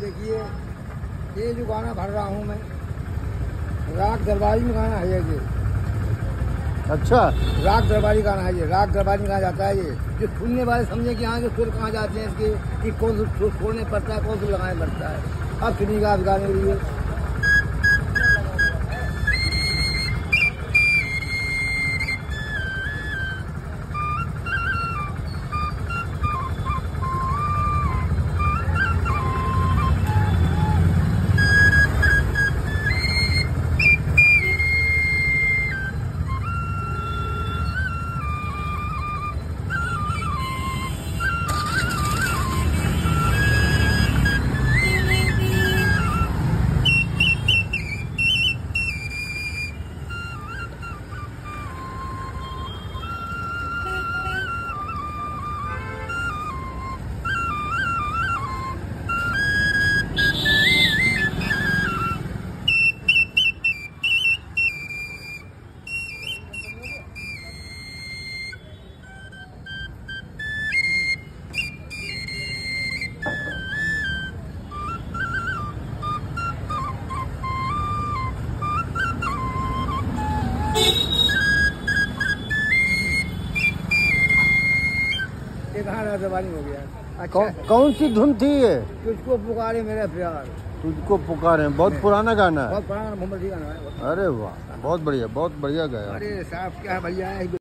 देखिए ये जो गाना भर रहा हूँ मैं राग दरबारी में गाना है ये अच्छा। राग दरबारी गाना है ये राग दरबारी में गाना जाता है ये। जो सुनने वाले समझे कि यहाँ के सुर कहाँ जाते हैं इसके कि कौन सा छोड़ने पड़ता है कौन सा लगाने पड़ता है। अब कितनी का गाने के लिए। ये कहाँ राग हो गया। अच्छा। कौ, कौन सी धुन थी ये? तुझको पुकारे मेरा प्यार। तुझको पुकारे बहुत पुराना गाना है। बहुत पुराना मोहम्मद जी गाना है। अरे वाह बहुत बढ़िया बहुत बढ़िया गाया। अरे साहब क्या भैया है।